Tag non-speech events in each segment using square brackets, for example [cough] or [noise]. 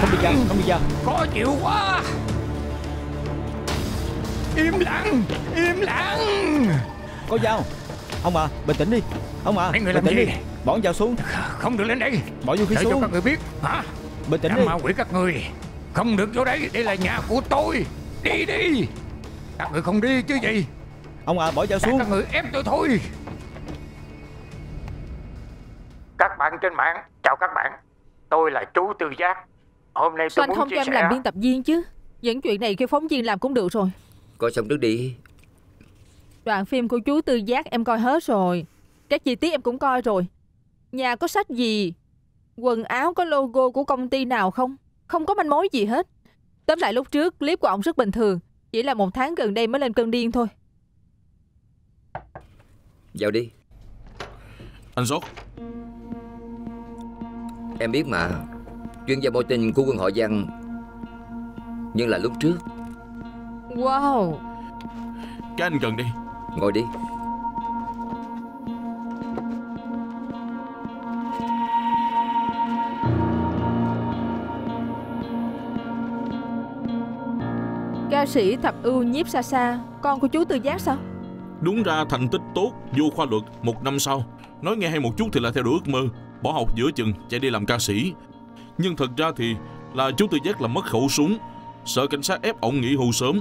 không đi ra không đi ra Khó chịu quá. Im lặng Im lặng. Có dao. Ông à bình tĩnh đi. Ông à Mấy người bình làm tĩnh gì? đi. Bỏ dao xuống. Không? Được lên đây. Bỏ vũ khí Để cho xuống. các người biết. Hả? Bình tĩnh Đám đi. ma quỷ các người. Không được vô đây. Đây là nhà của tôi. Đi đi. Các người không đi chứ gì? Ông à bỏ dao xuống. các người ép tôi thôi. Các bạn trên mạng Chào các bạn. Tôi là chú Tư Giác Hôm nay Sao tôi anh muốn không cho em sẻ làm biên tập viên chứ? Những chuyện này khi phóng viên làm cũng được rồi. Coi xong trước đi. Đoạn phim của chú Tư Giác em coi hết rồi. Các chi tiết em cũng coi rồi. Nhà có sách gì? Quần áo có logo của công ty nào không? Không có manh mối gì hết. Tóm lại lúc trước clip của ông rất bình thường. Chỉ là một tháng gần đây mới lên cơn điên thôi. Vào đi. Anh Sốt Em biết mà Chuyên gia mối tình của quân họ Giang Nhưng là lúc trước. Wow. Cái anh cần đi. Ngồi đi. Ca sĩ thập ưu nhiếp xa xa Con của chú Tư Giác sao? Đúng ra thành tích tốt Vô khoa luật một năm sau. Nói nghe hay một chút thì là theo đuổi ước mơ. Bỏ học giữa chừng chạy đi làm ca sĩ Nhưng thật ra thì là chú Tư Giác làm mất khẩu súng. Sợ cảnh sát ép ổng nghỉ hưu sớm.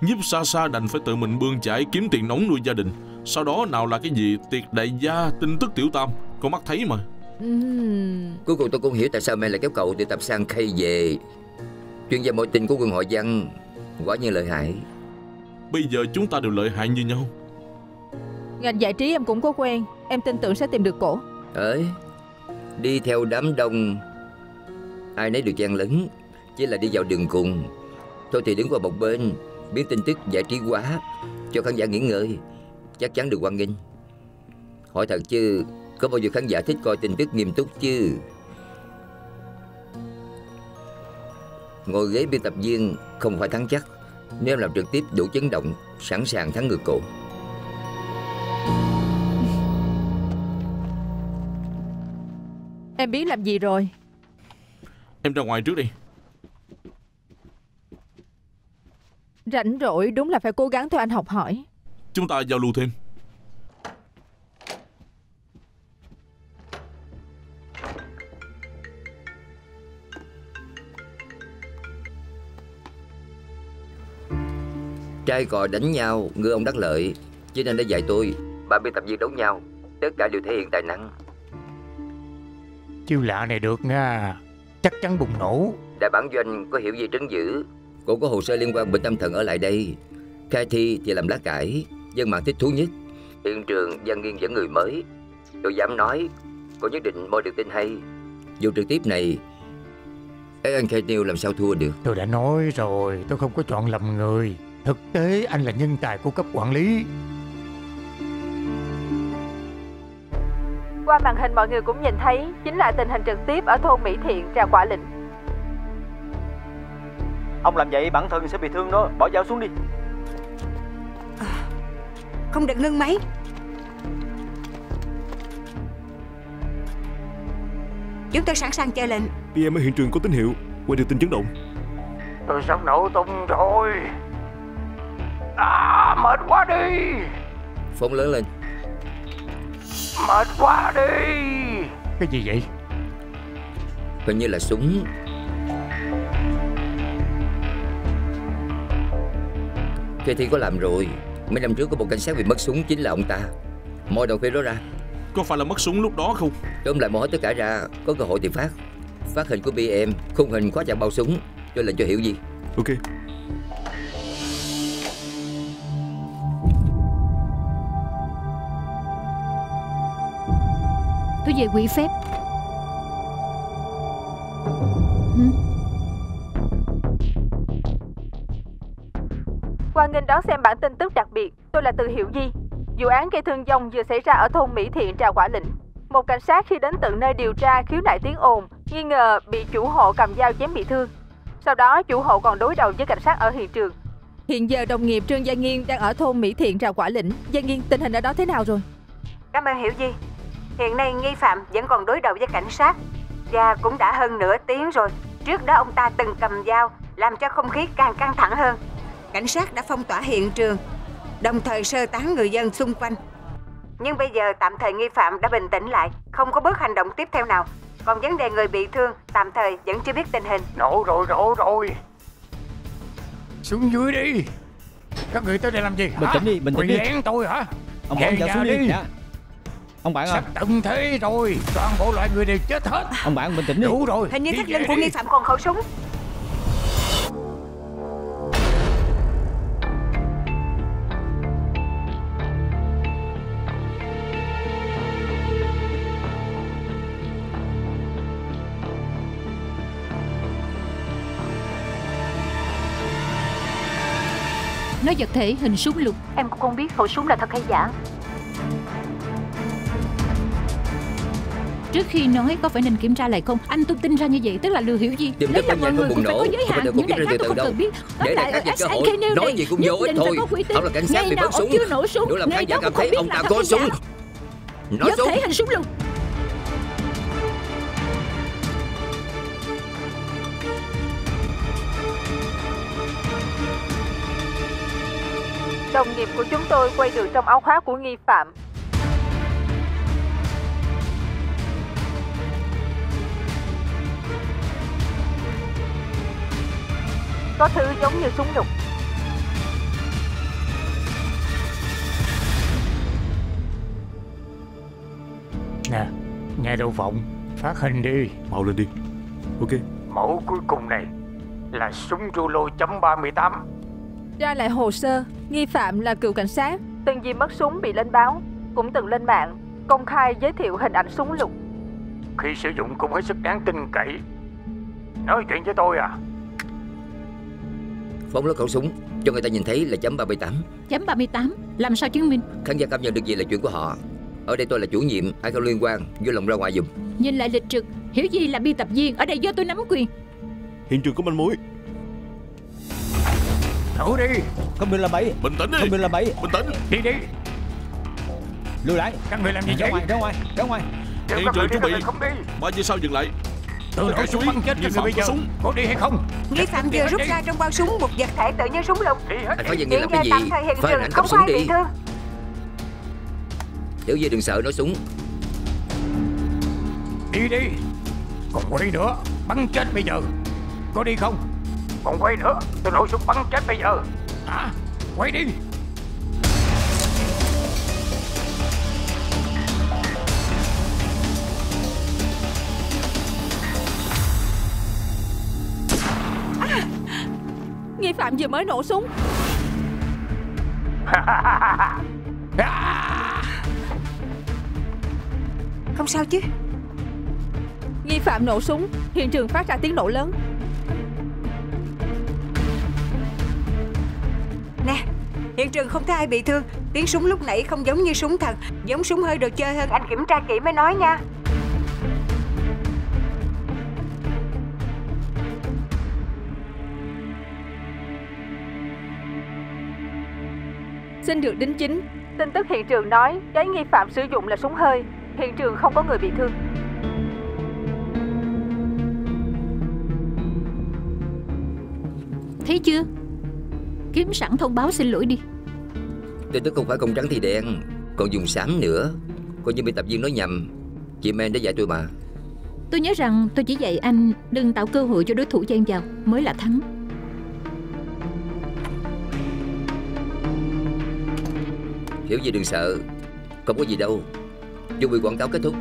Nhiếp xa xa đành phải tự mình bươn chải kiếm tiền nóng nuôi gia đình. Sau đó nào là cái gì? Tiệc đại gia tin tức tiểu tam. Con mắt thấy mà. Ừm, Cuối cùng tôi cũng hiểu tại sao mẹ lại kéo cậu từ tập sang khay về. Chuyên gia mối tình của quân họ Giang Quả nhiên lợi hại. Bây giờ chúng ta đều lợi hại như nhau. Ngành giải trí em cũng có quen Em tin tưởng sẽ tìm được cổ. Ấy Đi theo đám đông Ai nấy được gian lấn. Chỉ là đi vào đường cùng. Thôi thì đứng qua một bên, Biến tin tức giải trí quá, Cho khán giả nghỉ ngơi. Chắc chắn được quan nghênh. Hỏi thật chứ, Có bao giờ khán giả thích coi tin tức nghiêm túc chứ? Ngồi ghế biên tập viên Không phải thắng chắc, Nếu em làm trực tiếp đủ chấn động, Sẵn sàng thắng ngược cổ. Em biết làm gì rồi. Em ra ngoài trước đi. Rảnh rỗi đúng là phải cố gắng theo anh học hỏi. Chúng ta giao lưu thêm. Trai cò đánh nhau, ngư ông đắc lợi. Cho nên đã dạy tôi Ba biên tập viên đấu nhau Tất cả đều thể hiện tài năng. Chiêu lạ này được nha Chắc chắn bùng nổ. Đại bản doanh có hiểu gì trấn giữ? Cô có hồ sơ liên quan bệnh tâm thần ở lại đây. Khai thi thì làm lá cải Dân mạng thích thú nhất. Hiện trường dân nghiên dẫn người mới. Tôi dám nói Cô nhất định moi được tin hay. Vụ trực tiếp này Ê, anh Niêu làm sao thua được? Tôi đã nói rồi Tôi không có chọn lầm người. Thực tế anh là nhân tài của cấp quản lý Qua màn hình mọi người cũng nhìn thấy Chính là tình hình trực tiếp ở thôn Mỹ Thiện, Trà Quả Lĩnh. Ông làm vậy bản thân sẽ bị thương đó bỏ dao xuống đi. Không được ngưng máy. Chúng tôi sẵn sàng chờ lệnh. PM ở hiện trường có tín hiệu Quay được tin chấn động. Tôi sắp nổ tung rồi. À mệt quá đi. Phóng lớn lên Mệt quá đi. Cái gì vậy? Hình như là súng. Khai thi có làm rồi Mấy năm trước có một cảnh sát bị mất súng chính là ông ta. Mọi đầu phim đó ra. Có phải là mất súng lúc đó không? Tóm lại mọi hết tất cả ra Có cơ hội thì phát. Phát hình của BM Khung hình khóa chặt bao súng Cho lệnh cho hiểu gì. Ok Tôi về quỹ phép. Quan nghênh đón xem bản tin tức đặc biệt. Tôi là Từ Hiệu Di. Vụ án gây thương vong vừa xảy ra ở thôn Mỹ Thiện, Trà Quả Lĩnh. Một cảnh sát khi đến tận nơi điều tra khiếu nại tiếng ồn Nghi ngờ bị chủ hộ cầm dao chém bị thương. Sau đó chủ hộ còn đối đầu với cảnh sát ở hiện trường. Hiện giờ đồng nghiệp Trương Gia Nghiên đang ở thôn Mỹ Thiện, Trà Quả Lĩnh. Gia Nghiên tình hình ở đó thế nào rồi? Cảm ơn Hiểu Di Hiện nay nghi phạm vẫn còn đối đầu với cảnh sát Và cũng đã hơn nửa tiếng rồi Trước đó ông ta từng cầm dao, làm cho không khí càng căng thẳng hơn. Cảnh sát đã phong tỏa hiện trường, đồng thời sơ tán người dân xung quanh. Nhưng bây giờ tạm thời nghi phạm đã bình tĩnh lại, không có bước hành động tiếp theo nào. Còn vấn đề người bị thương, tạm thời vẫn chưa biết tình hình. Nổ rồi, nổ rồi. Xuống dưới đi. Các người tới đây làm gì Bình tĩnh đi, bình tĩnh đi. Tôi hả? Ông vào nhà xuống đi đi. dạ. Ông bạn ơi Sắp tận thế rồi. Toàn bộ loại người đều chết hết. Ông bạn bình tĩnh đi Đủ rồi. Hình như thắt lưng của nghi phạm còn khẩu súng. Nó vật thể hình súng lục Em cũng không biết khẩu súng là thật hay giả. Trước khi nói có phải nên kiểm tra lại không Anh tung tin ra như vậy tức là lừa hiểu gì Tìm Đấy là mọi người cũng phải nổ, có giới hạn Những có đại khác tôi không cần biết Tóm Để lại đại ở các cơ SNK hội, nêu nói gì cũng vô ích thôi. có quỹ tín. Ông là cảnh sát bị bắn súng. chưa nổ súng Đủ làm khán giả cảm thấy ông ta có súng. Nói Vật súng. thể hình súng lục Đồng nghiệp của chúng tôi quay được trong áo khoác của nghi phạm. Có thứ giống như súng lục. Nè, nghe đậu phộng. Phát hình đi. Mau lên đi Ok Mẫu cuối cùng này là súng rulo chấm 38. Ra lại hồ sơ, nghi phạm là cựu cảnh sát, từng vì mất súng bị lên báo, cũng từng lên mạng, công khai giới thiệu hình ảnh súng lục. Khi sử dụng cũng hết sức đáng tin cậy. Nói chuyện với tôi à? Phóng ló khẩu súng cho người ta nhìn thấy là chấm 38 Chấm 38 Làm sao chứng minh? Khán giả cảm nhận được gì là chuyện của họ. Ở đây tôi là chủ nhiệm Ai không liên quan Vô lòng ra ngoài dùm Nhìn lại lịch trực Hiểu gì là biên tập viên? Ở đây do tôi nắm quyền. Hiện trường có manh mối Thử đi, Không được làm bậy Bình tĩnh Không đi được làm bậy Bình tĩnh. Đi đi. Lùi lại. Các người làm gì Ra vậy? ngoài ra ngoài ra ngoài. Hiện trường chuẩn bị. người không đi. Ba giây sau dừng lại Tôi nổ súng bắn chết phạm bây có giờ. súng. Có đi hay không? Nghi phạm Đi vừa rút ra trong bao súng một vật thể tự như súng lục. Anh vậy nghĩa Hiện làm giờ cái gì Phải ảnh có súng đi. Tiểu Di đừng sợ nói súng Đi đi. Còn quay nữa, bắn chết bây giờ. Có đi không? Còn quay nữa, tôi nổ súng bắn chết bây giờ. Hả? Quay đi. Nghi phạm vừa mới nổ súng. [laughs] Không sao chứ. Nghi phạm nổ súng, hiện trường phát ra tiếng nổ lớn. Nè, hiện trường không thấy ai bị thương. Tiếng súng lúc nãy không giống như súng thật, giống súng hơi đồ chơi hơn. Anh kiểm tra kỹ mới nói nha. Xin được đính chính. Tin tức hiện trường nói cái nghi phạm sử dụng là súng hơi. Hiện trường không có người bị thương. Thấy chưa Kiếm sẵn thông báo xin lỗi đi Tin tức không phải công trắng thì đen Còn dùng xám nữa Coi như biên tập viên nói nhầm Chị Men đã dạy tôi mà Tôi nhớ rằng tôi chỉ dạy anh Đừng tạo cơ hội cho đối thủ chen vào Mới là thắng Hiểu gì đừng sợ Không có gì đâu. Dù bị quảng cáo kết thúc.